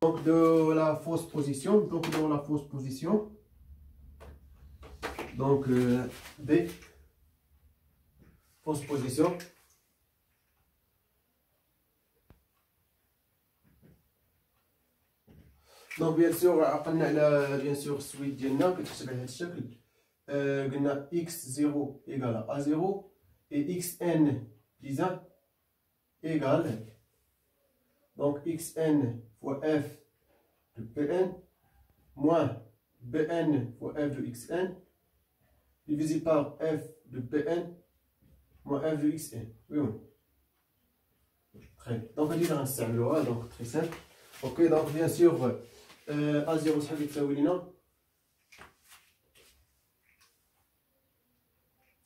Donc de la fausse position, donc dans la fausse position, donc euh, B, fausse position. دونك بيان سور عقلنا على بيان سور السويت ديالنا كتكتب على هذا الشكل آه قلنا اكس زيرو ايكال ا زيرو اي اكس ان بليزان ايكال دونك اكس ان فوا اف دو بي ان موان بي ان فوا اف دو اكس ان divisé par f de Pn moins f de xn. Oui, oui. Très bien. Donc, on dit dans le donc très simple. Ok, donc bien sûr, euh, A0 شحال كتساوي لنا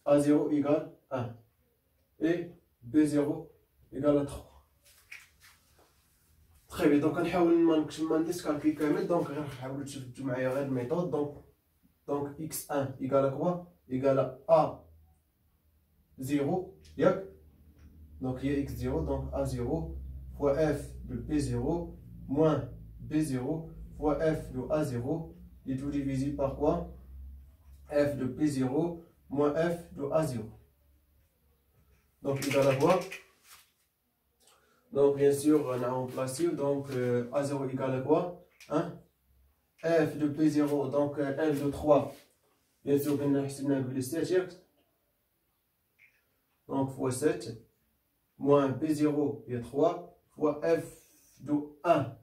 A0 égale 1 et B0 égale à 3 très bien donc غنحاول ما نكتب ما نديرش كالكي كامل دونك غير حاولوا تثبتوا معايا غير الميثود دونك دونك x1 égale à quoi égale à A0 ياك donc il y a x0 donc A0 fois f de P0 moins B0 fois f de A0 est tout divisé par quoi f de P0 moins f de A0. Donc, il va l'avoir. Donc, bien sûr, on a remplacé. Donc, euh, A0 égale à quoi hein? f de P0, donc euh, f de 3. Bien sûr, on a 7. Donc, fois 7. Moins P0 est 3. Fois f de 1.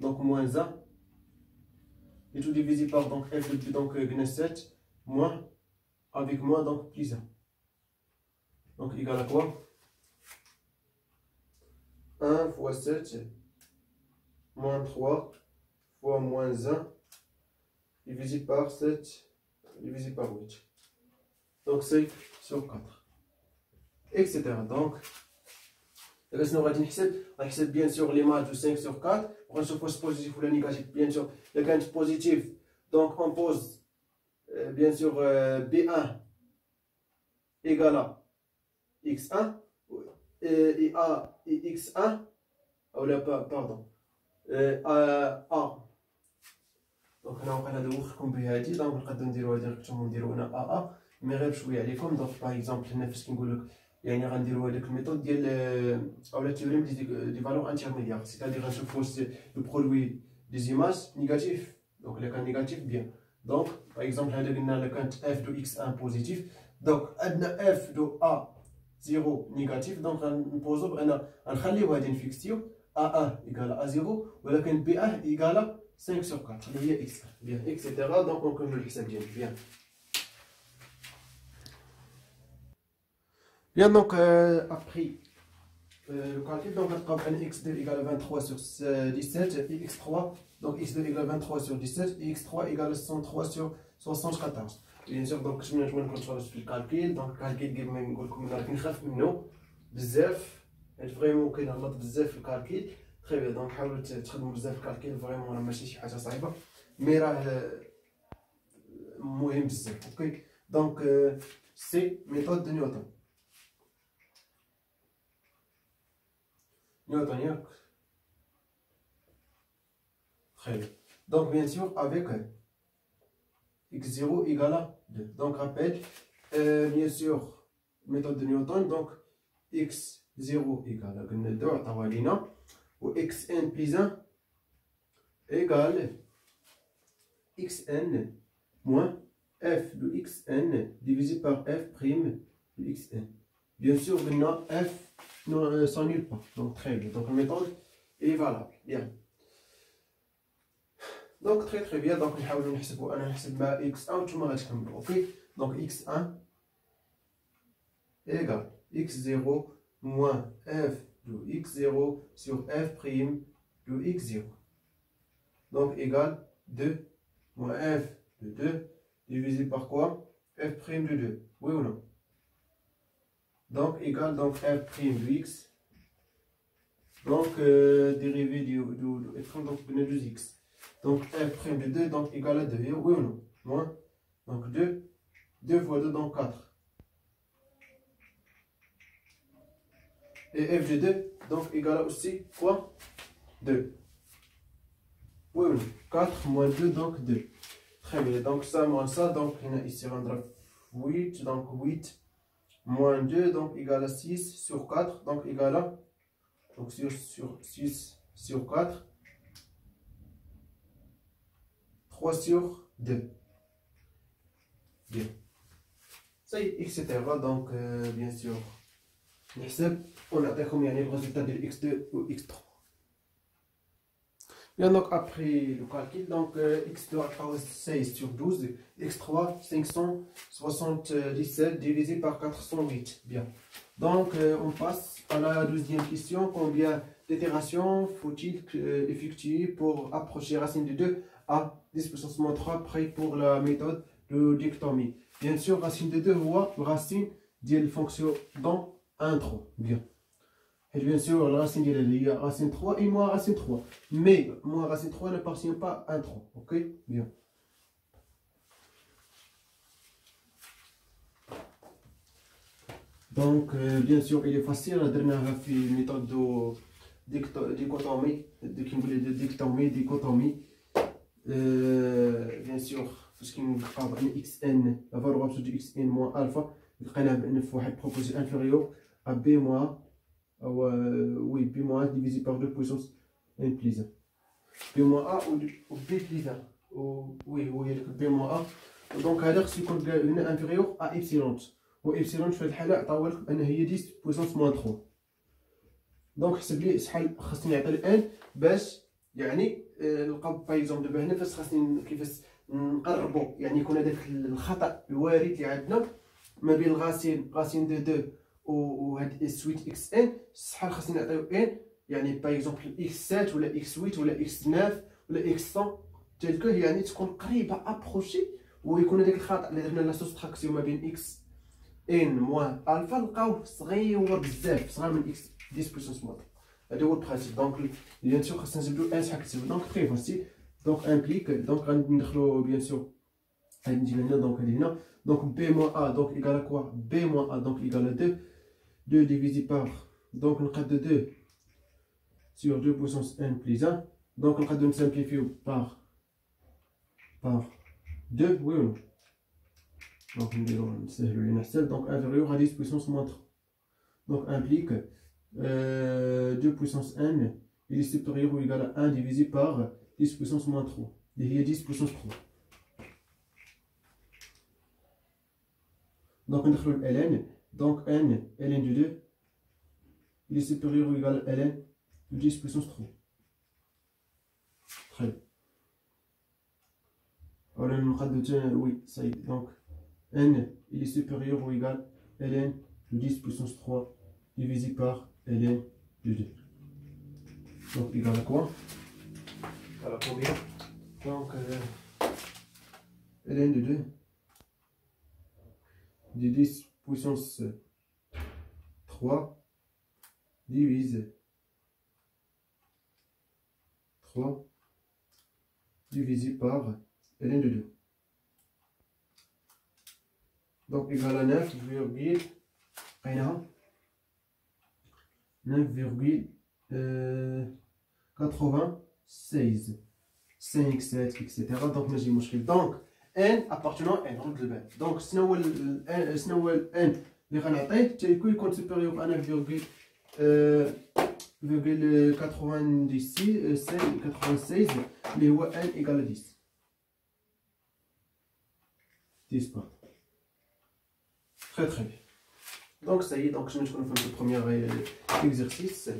donc moins 1 et tout divisé par donc f de donc 7 moins avec moins donc plus 1 donc égal à quoi? 1 fois 7 moins 3 fois moins 1 divisé par 7 divisé par 8. Donc 5 sur 4. Etc. Donc, nous on bien sûr l'image de 5 sur 4. On se pose positif ou le négatif, bien sûr. Le est positif. Donc on pose euh, bien sûr euh, B1 égale à X1 اي ا اي اكس 1 اولا باردون ا دونك هنا وقيلا دوختكم بهادي دونك نقدروا نديروها ديريكتومون نديرو هنا ا ا مي غير بشويه عليكم دونك باغ اكزومبل هنا فاش كنقول لك يعني غنديروا هذيك الميثود ديال اولا تيوريم دي دي فالور انترميديير سيتادير غنشوفوا واش لو برودوي دي زيماج نيجاتيف دونك الا كان نيجاتيف بيان دونك باغ اكزومبل هذا قلنا الا كانت اف دو اكس 1 بوزيتيف دونك عندنا اف دو ا 0 نيجاتيف دونك غنبوزو بغينا غنخليو هادي نفيكسيو ا 1 ايكال ا 0 ولكن بي 1 ايكال 5 سور 4 اللي هي اكس بيان اكسيتيرا دونك نكملو الحساب ديالنا بيان Bien, donc euh, après euh, le calcul, donc on va x2 égale 23 sur 17 et x3, donc x2 égale 23 sur 17 et x3 égale 103 sur 74. الانسان دروك كنت نكون كنت فرجت في الكالكيل دونك الكالكيل كيما نقول لكم أنا كنخاف منه بزاف حيت فريمون كنغلط بزاف في الكالكيل تخي بيان دونك حاولوا تخدموا بزاف في الكالكيل فريمون راه ماشي شي حاجة صعيبه مي راه مهم بزاف أوكي دونك سي ميثود نيوتن نيوتن ياك تخي دونك بيان سور افيك x0 égale à 2. Donc, rappel, euh, bien sûr, méthode de Newton, donc x0 égale à 2, à ou xn plus 1 égale xn moins f de xn divisé par f prime de xn. Bien sûr, maintenant, f ne s'annule pas. Donc, très bien. Donc, la méthode est valable. Bien. Donc, très très bien. Donc, on va نحسبوا انا نحسب مع x1 وانتم غتكملوا اوكي Donc, x1 égale x0 moins f de x0 sur f prime de x0 donc égale 2 moins f de 2 divisé par quoi f prime de 2 oui ou non donc égal donc f prime de x donc euh, dérivé du, du, du f donc de 2x donc f prime de 2 donc égal à 2 oui ou non? Moins? Donc 2 2 fois 2 donc 4 et f de 2 donc égal à aussi quoi? 2 Oui, oui. 4 moins 2, donc 2. Très bien. Donc ça moins ça, donc ici rendra 8. Donc 8 moins 2, donc égal à 6 sur 4, donc égal à donc sur, sur 6 sur 4. 3 sur 2. Bien. Ça y est, etc. Donc, euh, bien sûr, on a combien le résultat de x2 ou x3. Bien, donc après le calcul, donc euh, x2 à 16 sur 12, x3 577 divisé par 408. Bien. Donc euh, on passe à la deuxième question. Combien d'itérations faut-il effectuer pour approcher racine de 2 à 10 puissance moins 3 près pour la méthode de dictomie Bien sûr, racine de 2 ou racine de fonction dans 1 3. Bien. Et bien sûr, la racine il y a racine 3 et moins racine 3. Mais moins racine 3 n'appartient pas à 1 3. Ok? Bien. Donc, euh, bien sûr, il est facile. La dernière méthode de dichotomie, de dichotomie, dichotomie. بيان سور فاش كنلقاو بان إكس ان لا فالور دو إكس ان موان الفا نلقاها بان في واحد بروبوزي انفيريور ا بي موان أو وي بي موان ديفيزي باغ دو بويسونس ان بليز بي موان ا و بي بليز وي هو هي بي موان ا دونك هذا خصو يكون هنا انفيريور ا ايبسيلون و ايبسيلون في هاد الحاله عطاولك لك ان هي 10 بويسونس موان تخو دونك حسب لي شحال خصني نعطي الان باش يعني نلقاو باغ اكزومبل دابا هنا فاش خاصني كيفاش نقربوا يعني يكون هذاك الخطأ الوارد اللي عندنا ما بين الغاسين غاسين دو دو وهاد سويت إكس إن. شحال خاصني نعطيو إن. يعني باغ اكزومبل إكس 7 ولا إكس 8 ولا إكس 9 ولا إكس 100 تلك يعني تكون قريبة ابروشي ويكون هذاك الخطأ اللي درنا لا سوستراكسيون ما بين إكس إن موان ألفا لقاوه صغير بزاف صغير من إكس 10 بويسونس موان هذا هو البرانسيب دونك بيان سور خاصنا نجبدو ان شحال كتساوي دونك تري فاسيل دونك امبليك دونك غادي ندخلو بيان سور غادي نجي هنا دونك هادي هنا دونك بي موان ا دونك ايكال كوا بي موان ا دونك ايكال 2 2 divisé par, donc le cas de 2 sur 2 puissance n plus 1. Donc le cas de simplifier par, par 2, oui ou non Donc c'est le donc inférieur à 10 puissance moins 3. Donc implique euh, 2 puissance n, il est supérieur ou égal à 1 divisé par 10 puissance moins 3. Il y a 10 puissance 3. Donc on a ln donc n, ln de 2, il est supérieur ou égal à ln de 10 puissance 3. Très bien. Alors, de oui, ça y est. Donc, n, il est supérieur ou égal à ln de 10 puissance 3 divisé par ln de 2. Donc, égal à quoi Alors, combien Donc, euh, ln de 2 de 10 puissance 3 divise 3 divisé par ln de 2. Donc égal à 9, 9,96. 5, 7, etc. Donc, j'ai. Donc, n appartenant à n. Donc, si nous avons euh, n, les ranatés, c'est quoi compte supérieur à 9,96, euh, euh, mais où n égale à 10. 10 points. Très très bien. Donc ça y est, donc je suis fait le premier exercice.